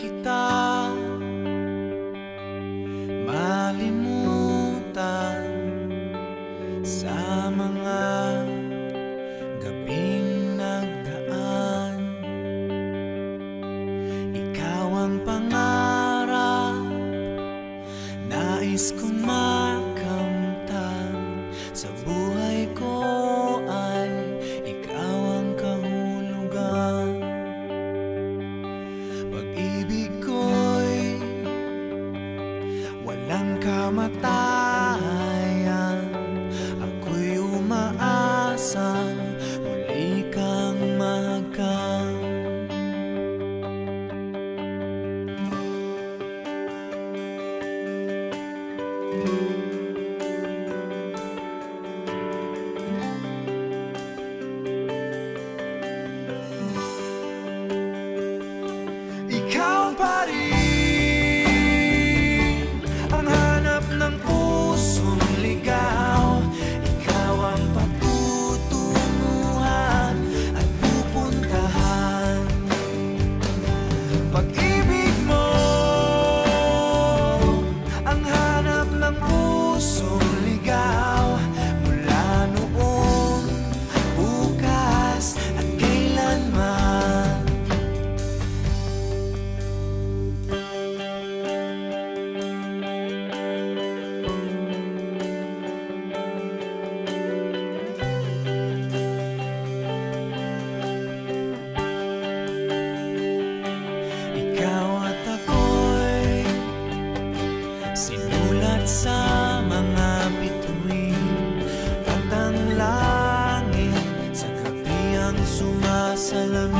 que tal? Kamatayan. Ako'y umaasang muli kang mahagkan Thank sa mga bituin At ang langit sa gabi ang sumasalamin.